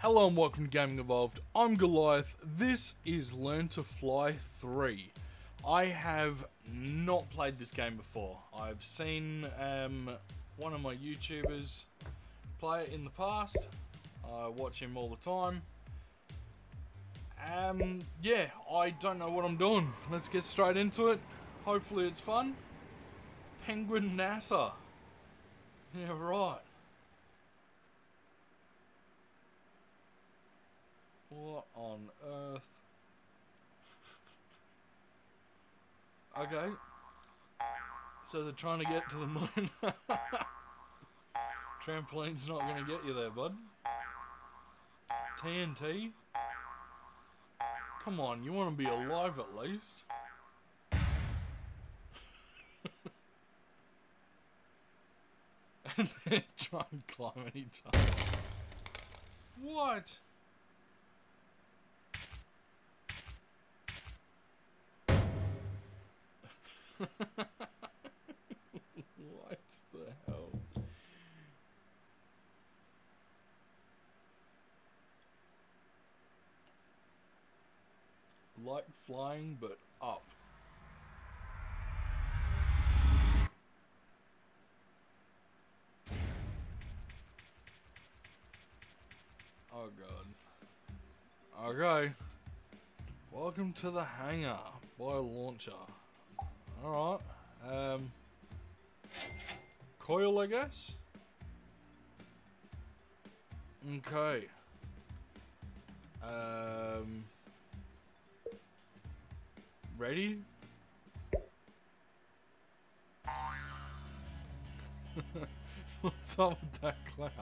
Hello and welcome to Gaming Evolved. I'm Goliath. This is Learn to Fly 3. I have not played this game before. I've seen um, one of my YouTubers play it in the past. I watch him all the time. Um, yeah, I don't know what I'm doing. Let's get straight into it. Hopefully it's fun. Penguin NASA. Yeah, right. What on earth? okay. So they're trying to get to the moon. Trampoline's not going to get you there, bud. TNT? Come on, you want to be alive at least. and then try and climb each other. What? What the hell? Like flying, but up. Oh god. Okay. Welcome to the hangar by launcher. Alright. Um coil I guess? Okay. Um ready? What's up with that cloud?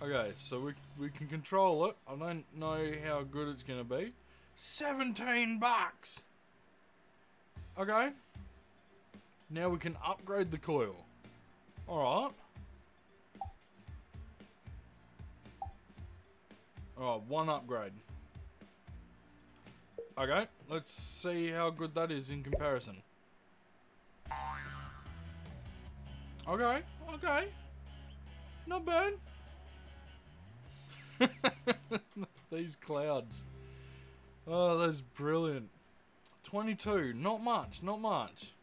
Okay, so we, we can control it. I don't know how good it's going to be. 17 bucks! Okay. Now we can upgrade the coil. Alright. Alright, one upgrade. Okay, let's see how good that is in comparison. Okay, okay. Not bad. These clouds. Oh, that's brilliant. 22, not much, not much.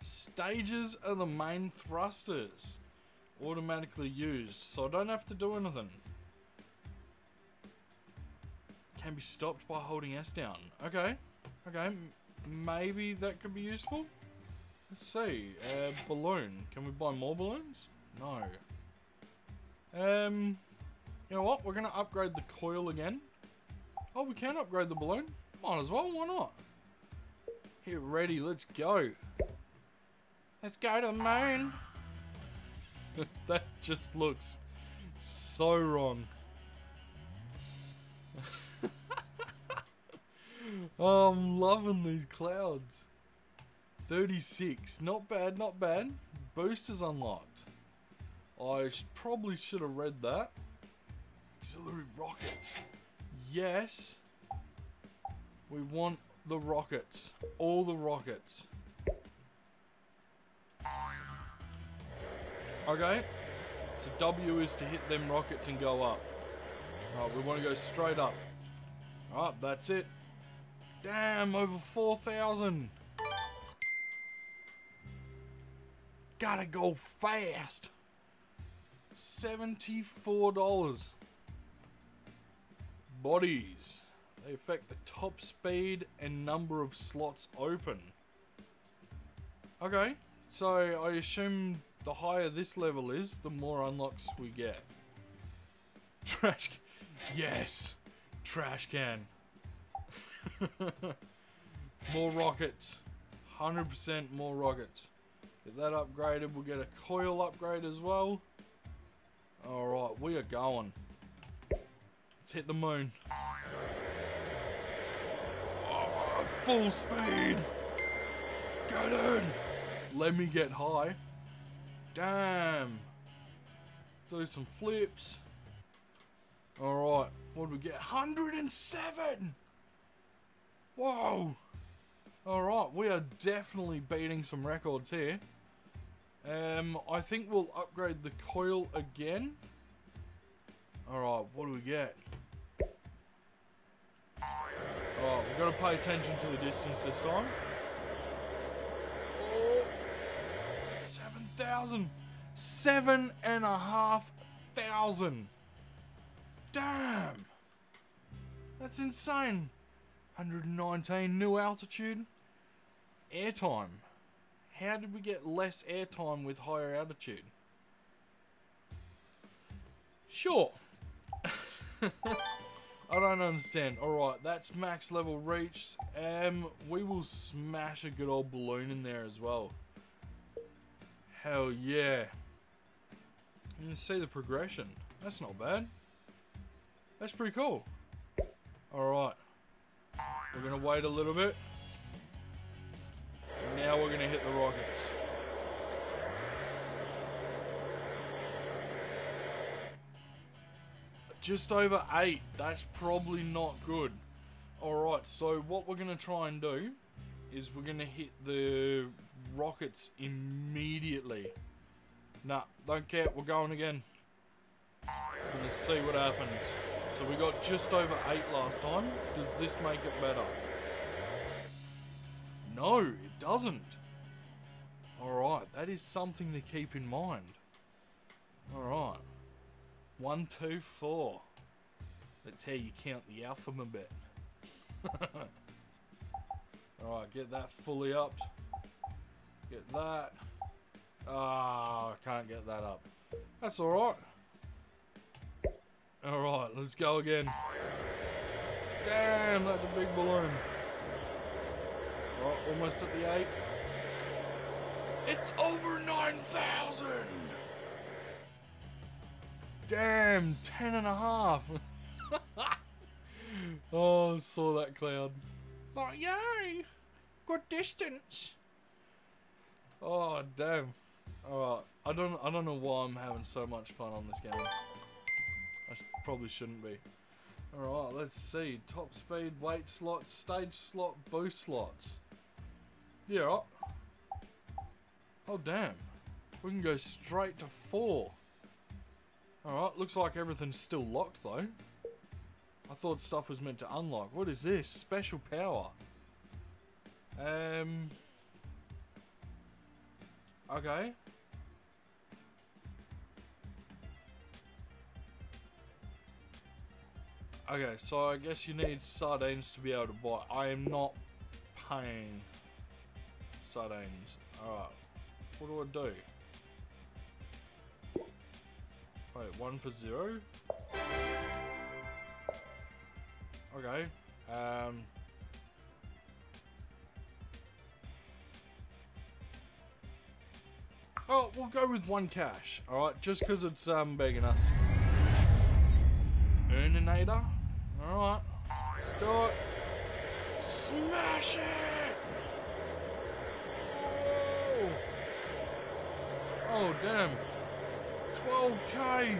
Stages are the main thrusters. Automatically used, so I don't have to do anything. Can be stopped by holding S down. Okay, okay, maybe that could be useful. Let's see, uh, balloon. Can we buy more balloons? No. Um, you know what? We're going to upgrade the coil again. Oh, we can upgrade the balloon. Might as well. Why not? Get ready. Let's go. Let's go to the moon. that just looks so wrong. oh, I'm loving these clouds. 36. Not bad, not bad. Boosters unlocked. I sh probably should have read that. Auxiliary rockets. Yes. We want the rockets. All the rockets. Okay. So W is to hit them rockets and go up. We want to go straight up. Alright, that's it. Damn, over 4,000. Gotta go fast. $74. Bodies. They affect the top speed and number of slots open. Okay, so I assume the higher this level is, the more unlocks we get. Trash can Yes! Trash can. more rockets. 100% more rockets. Get that upgraded, we'll get a coil upgrade as well. Alright, we are going. Let's hit the moon. Full speed. Get in. Let me get high. Damn. Do some flips. Alright, what do we get? 107! Whoa! Alright, we are definitely beating some records here. Um, I think we'll upgrade the coil again. Alright, what do we get? We've got to pay attention to the distance this time. Oh, 7,000. Seven and a half thousand. Damn. That's insane. 119 new altitude. Airtime. How did we get less airtime with higher altitude? Sure. I don't understand. Alright, that's max level reached. Um, we will smash a good old balloon in there as well. Hell yeah. You can see the progression. That's not bad. That's pretty cool. Alright. We're going to wait a little bit. Now we're going to hit the rockets. Just over 8. That's probably not good. Alright, so what we're going to try and do is we're going to hit the rockets immediately. Nah, don't care. We're going again. We're Gonna see what happens. So we got just over 8 last time. Does this make it better? No, it doesn't. Alright, that is something to keep in mind. Alright. One, two, four. That's how you count the alphabet. Alright, get that fully up. Get that. Ah, oh, I can't get that up. That's alright. Alright, let's go again. Damn, that's a big balloon. Oh, almost at the 8. It's over 9,000! Damn, 10 and a half. oh, saw that cloud. Like, yay! Good distance. Oh, damn. Alright, I don't I don't know why I'm having so much fun on this game. I sh probably shouldn't be. Alright, let's see. Top speed, weight slots, stage slot, boost slots. Yeah. Oh damn. We can go straight to four. Alright, looks like everything's still locked though. I thought stuff was meant to unlock. What is this? Special power. Um... Okay. Okay, so I guess you need sardines to be able to buy. I am not paying sardines. Alright. What do I do? Wait, one for zero? Okay. Um... Oh, we'll go with one cash. Alright, just because it's um, begging us. Earninator? Alright. It. Smash it! Oh, oh damn. 12k!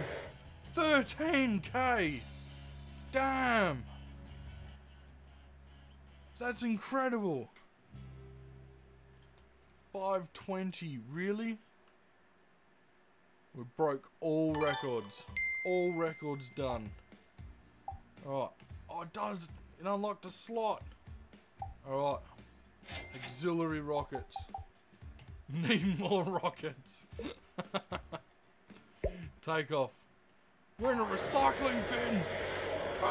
13k! Damn! That's incredible! 520, really? We broke all records. All records done. Alright. Oh, it does. It unlocked a slot. Alright. Auxiliary rockets. Need more rockets. Take off. We're in a recycling bin.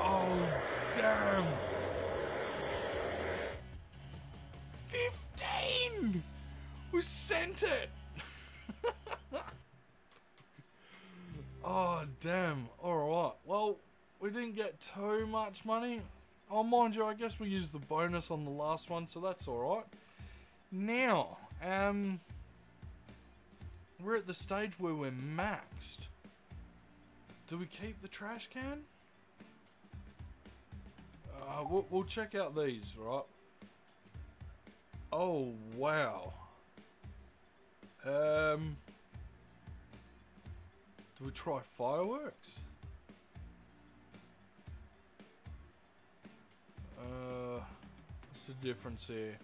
oh, damn. 15! We sent it! Oh, damn. Alright. Well, we didn't get too much money. Oh, mind you, I guess we used the bonus on the last one, so that's alright. Now, um... We're at the stage where we're maxed. Do we keep the trash can? Uh, we'll, we'll check out these, right? Oh, wow. Um... Do we try fireworks? Uh, what's the difference here?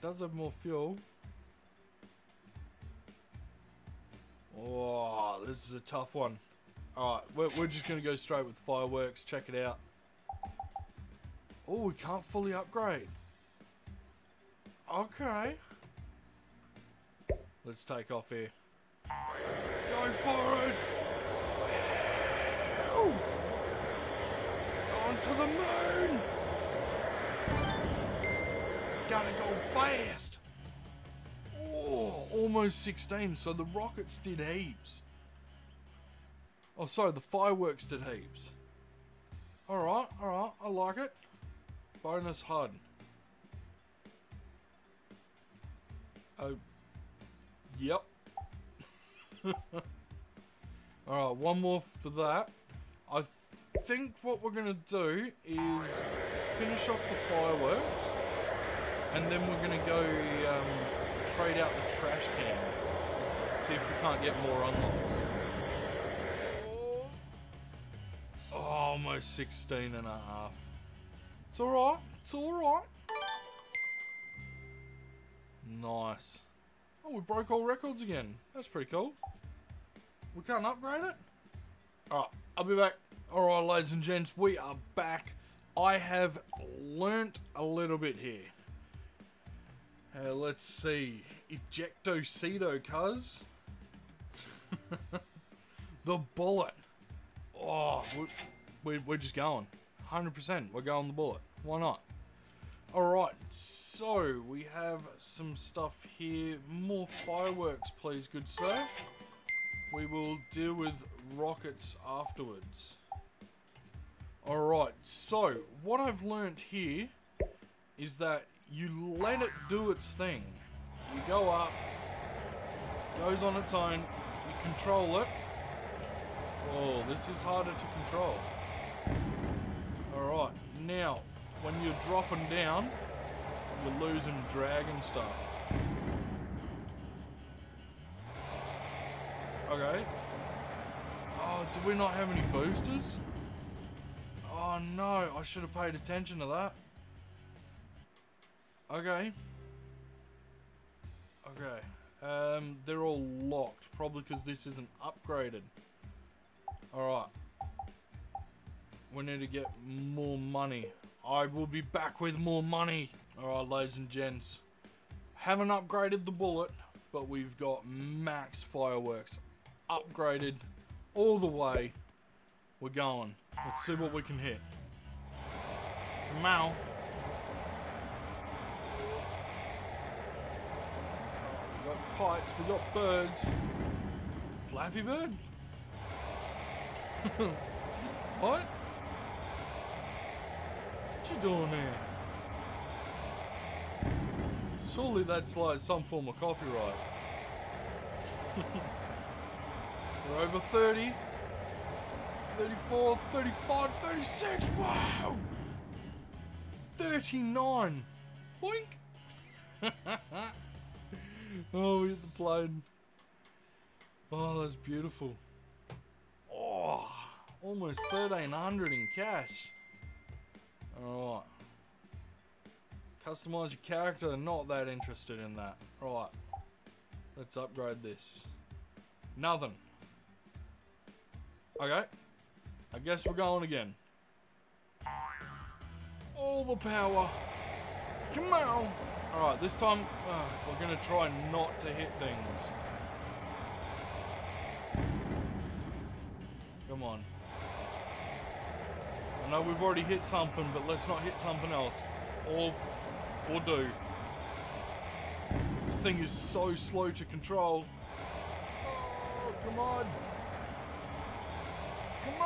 Does have more fuel. Oh, this is a tough one. Alright, we're, we're just going to go straight with fireworks. Check it out. Oh, we can't fully upgrade. Okay. Let's take off here. Go for it! Wow! Going to the moon! Gotta go fast! Oh, almost 16, so the rockets did heaps. Oh, sorry, the fireworks did heaps. Alright, alright, I like it. Bonus HUD. Oh, yep. Alright, one more for that. I think what we're going to do is finish off the fireworks. And then we're going to go um, trade out the trash can. See if we can't get more unlocks. Oh, almost 16 and a half. It's alright. It's alright. Nice. Oh, we broke all records again. That's pretty cool. We can't upgrade it? Alright, I'll be back. Alright, ladies and gents, we are back. I have learnt a little bit here. Uh, let's see. Ejectocito, cuz. the bullet. Oh, we, we, are just going. 100%. We're going the bullet. Why not? Alright, so we have some stuff here. More fireworks, please, good sir. We will deal with rockets afterwards. Alright, so what I've learnt here is that you let it do its thing. You go up, goes on its own, you control it. Oh, this is harder to control. Alright, now, when you're dropping down, you're losing drag and stuff. Okay. Oh, do we not have any boosters? Oh no, I should have paid attention to that. Okay. Okay. Um, they're all locked, probably because this isn't upgraded. Alright. We need to get more money. I will be back with more money. Alright, ladies and gents. Haven't upgraded the bullet, but we've got max fireworks upgraded all the way. We're going. Let's see what we can hit. Come on. We got kites, we got birds. Flappy Bird? what? What you doing there? Surely that's like some form of copyright. We're over 30. 34, 35, 36. Wow! 39. Boink! oh, we hit the plane. Oh, that's beautiful. Oh, almost 1300 in cash. Alright. Customize your character, not that interested in that. Right. Let's upgrade this. Nothing. Okay. I guess we're going again. All the power. Come on. Alright, this time uh, we're going to try not to hit things. Come on. I know we've already hit something, but let's not hit something else. Or, or do. This thing is so slow to control. Oh, come on. Come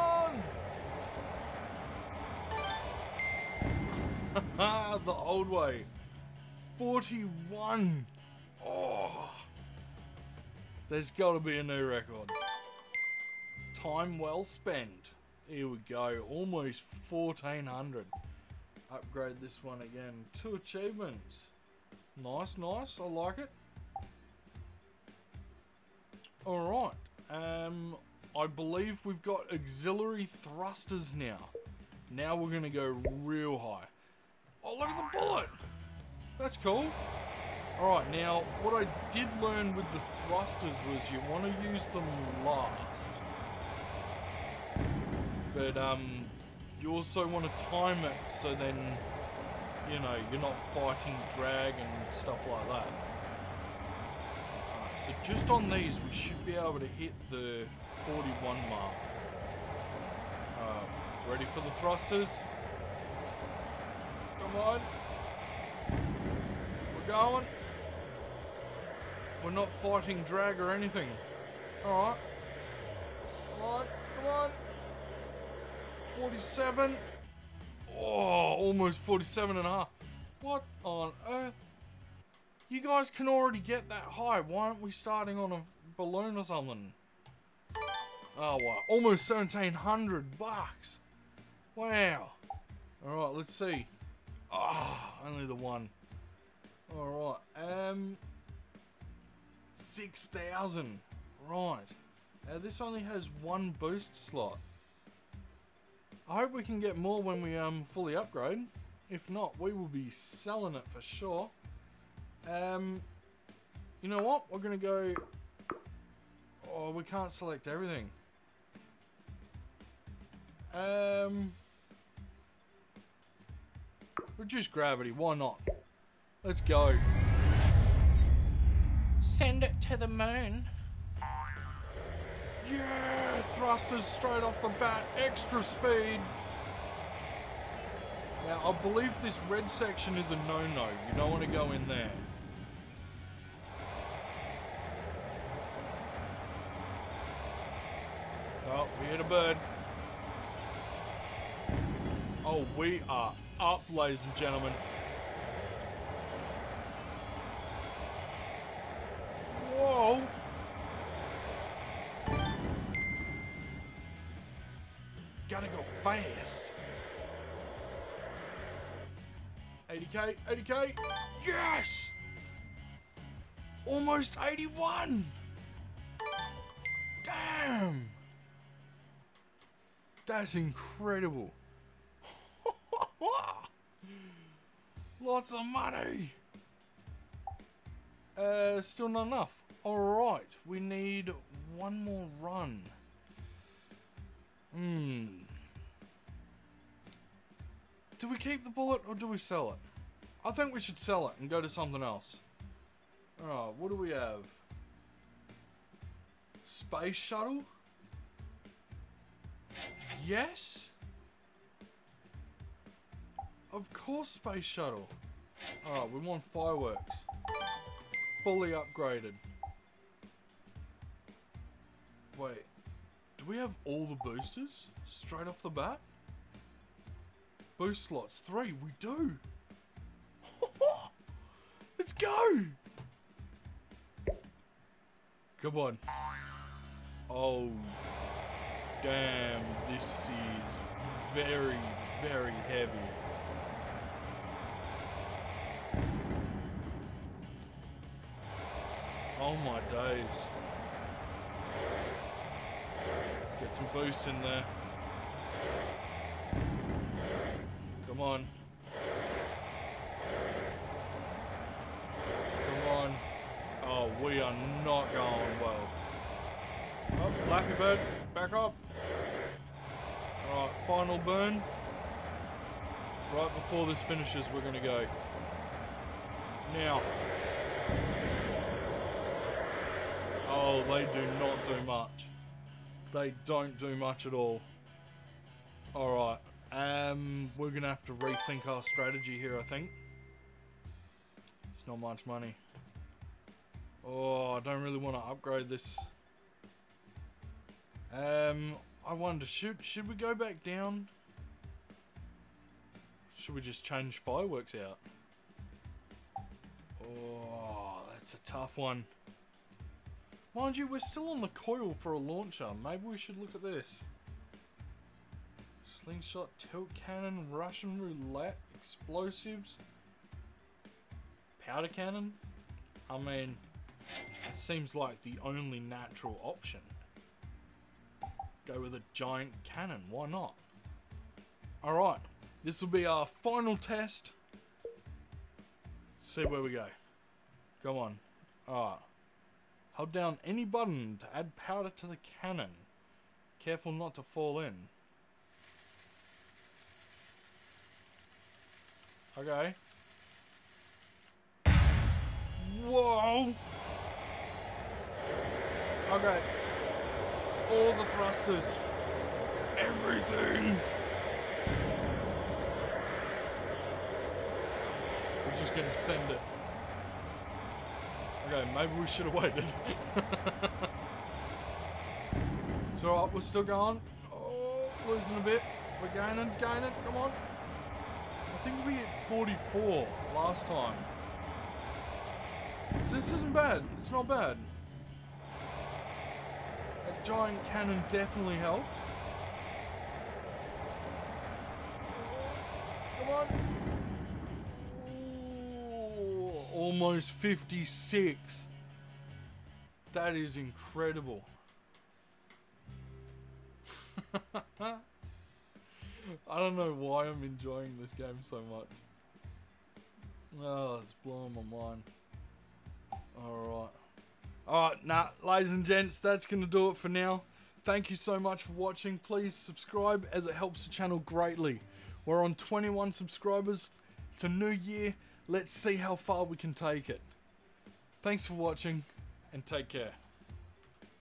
on! the old way. 41. Oh. There's got to be a new record. Time well spent. Here we go. Almost 1400. Upgrade this one again. Two achievements. Nice, nice. I like it. Alright. Um, I believe we've got auxiliary thrusters now. Now we're going to go real high. Oh, look at the bullet. That's cool. Alright, now, what I did learn with the thrusters was you want to use them last. But, um, you also want to time it so then, you know, you're not fighting drag and stuff like that. So just on these, we should be able to hit the 41 mark. Uh, ready for the thrusters? Come on. We're going. We're not fighting drag or anything. Alright. Come on, come on. 47. Oh, almost 47 and a half. What on earth? You guys can already get that high. Why aren't we starting on a balloon or something? Oh, wow. Almost 1700 bucks. Wow. Alright, let's see. Ah, oh, only the one. Alright, um... 6,000. Right. Now this only has one boost slot. I hope we can get more when we um fully upgrade. If not, we will be selling it for sure. Um, you know what? We're gonna go. Oh, we can't select everything. Um, reduce gravity. Why not? Let's go. Send it to the moon. Yeah, thrusters straight off the bat, extra speed. Now, I believe this red section is a no-no. You don't want to go in there. Oh, we hit a bird. Oh, we are up, ladies and gentlemen. Fast. 80k, 80k. Yes! Almost 81. Damn. That's incredible. Lots of money. Uh, still not enough. Alright, we need one more run. Hmm. Do we keep the bullet or do we sell it? I think we should sell it and go to something else. Oh, what do we have? Space shuttle? Yes? Of course space shuttle. Oh, we want fireworks. Fully upgraded. Wait. Do we have all the boosters? Straight off the bat? Boost slots. Three. We do. Let's go. Come on. Oh. Damn. This is very, very heavy. Oh my days. Let's get some boost in there. Come on. Come on. Oh, we are not going well. Oh, Flappy Bird, back off. Alright, final burn. Right before this finishes, we're going to go. Now. Oh, they do not do much. They don't do much at all. Alright. Um, we're to have to rethink our strategy here, I think. It's not much money. Oh, I don't really want to upgrade this. Um, I wonder, should, should we go back down? Should we just change fireworks out? Oh, that's a tough one. Mind you, we're still on the coil for a launcher. Maybe we should look at this. Slingshot, tilt cannon, Russian roulette, explosives, powder cannon. I mean, it seems like the only natural option. Go with a giant cannon, why not? Alright, this will be our final test. see where we go. Go on. Alright. Hold down any button to add powder to the cannon. Careful not to fall in. Okay. Whoa! Okay. All the thrusters. Everything! We're just gonna send it. Okay, maybe we should have waited. it's alright, uh, we're still going. Oh, losing a bit. We're gaining, gaining, come on. I think we hit 44 last time. So this isn't bad. It's not bad. That giant cannon definitely helped. Come on. Ooh, almost 56. That is incredible. I don't know why I'm enjoying this game so much. Oh, it's blowing my mind. Alright. Alright, nah, ladies and gents, that's going to do it for now. Thank you so much for watching. Please subscribe as it helps the channel greatly. We're on 21 subscribers. A new year. Let's see how far we can take it. Thanks for watching and take care.